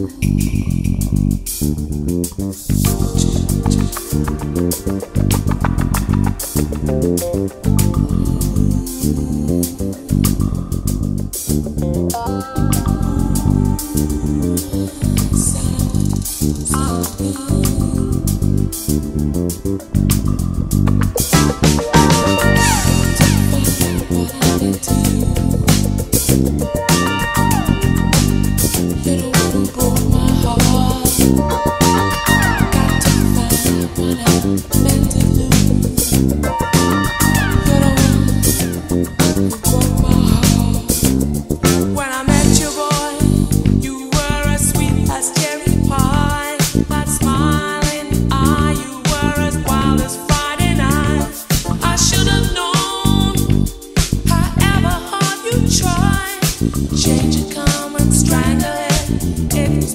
Oh,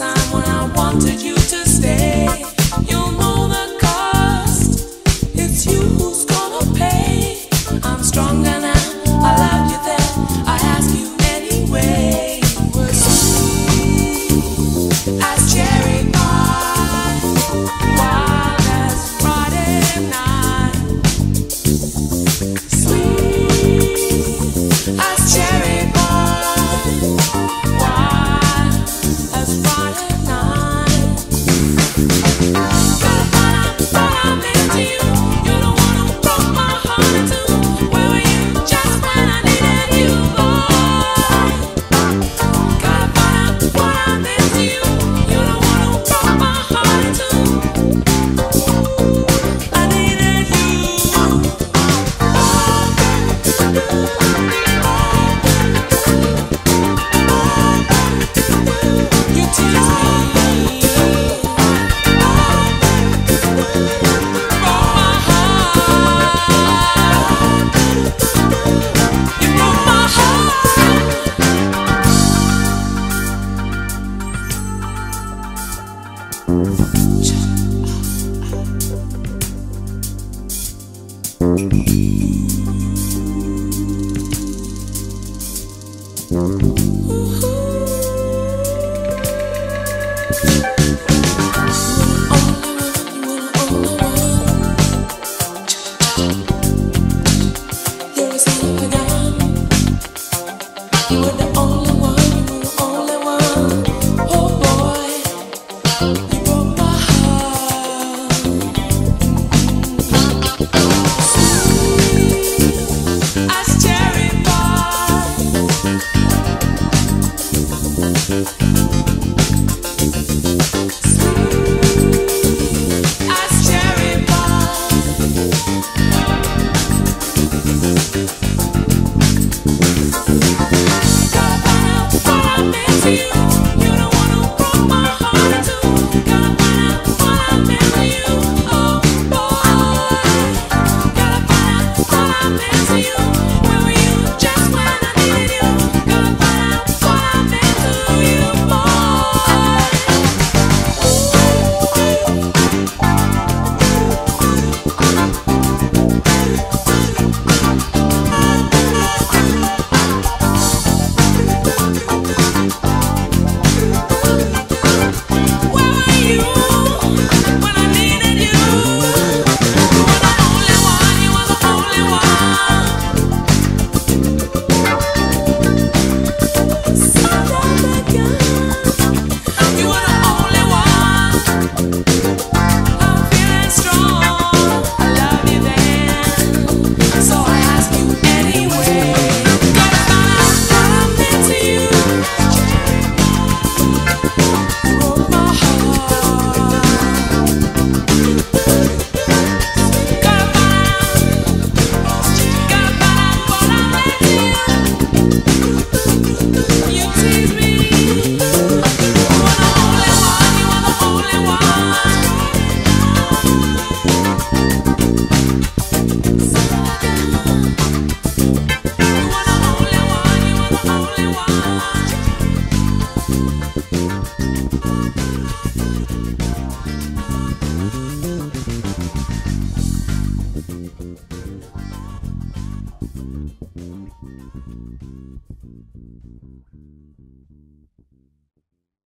time when I wanted you to stay. You moved. Musik